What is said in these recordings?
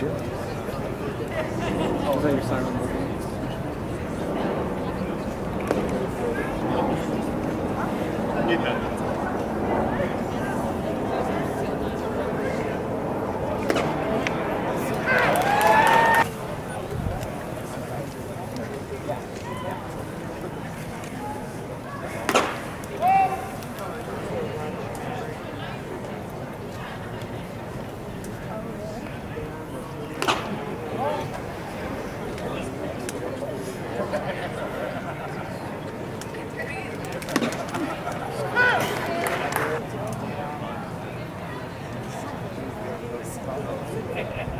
You? Was oh, that your siren working?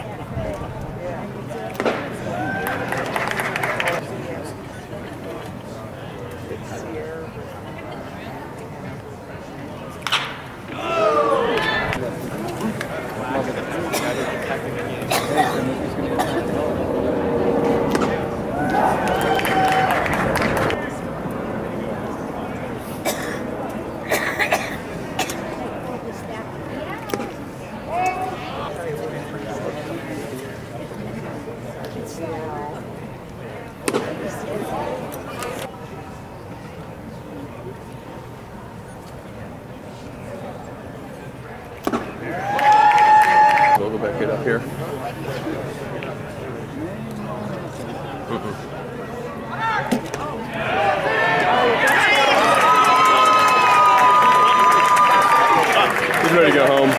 We'll go back it up here. He's ready to go home.